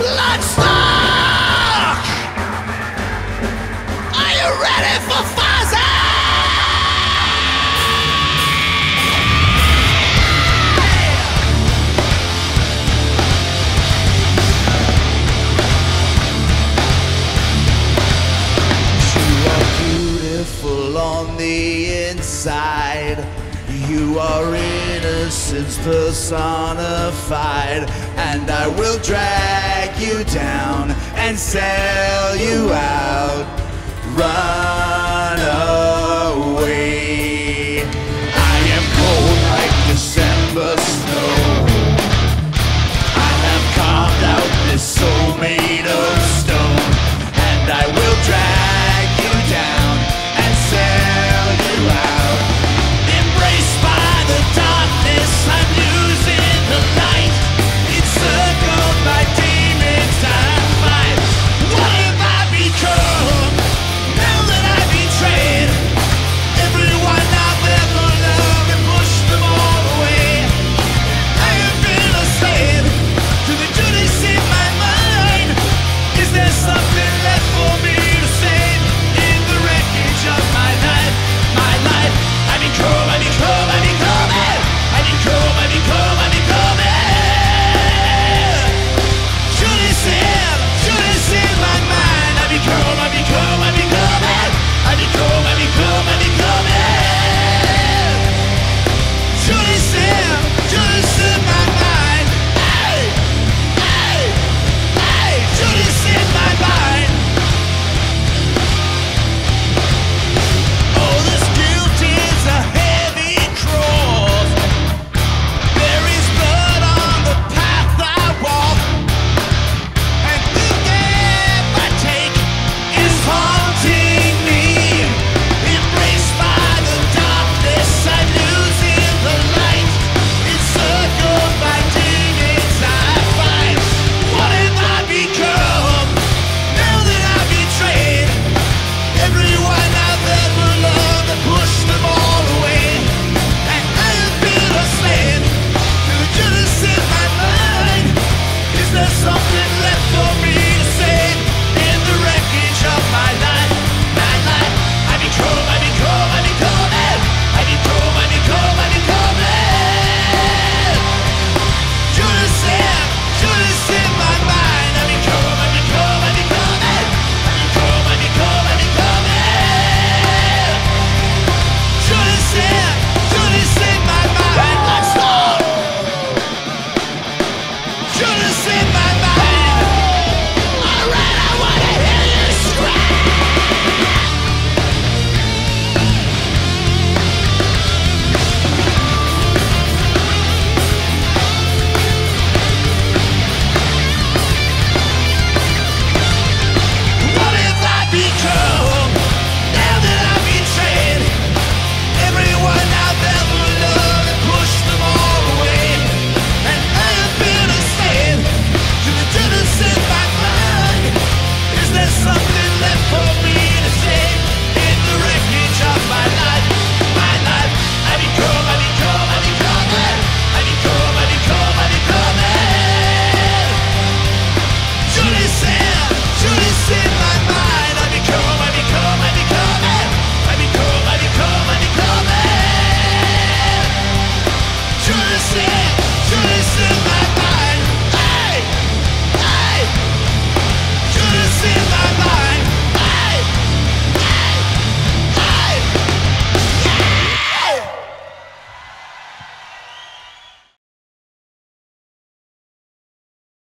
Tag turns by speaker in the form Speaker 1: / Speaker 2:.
Speaker 1: Bloodstock! Are you ready for Fozzy? You are beautiful on the inside. You are innocence personified. And I will drag you down and sell you out. Run away. left for me.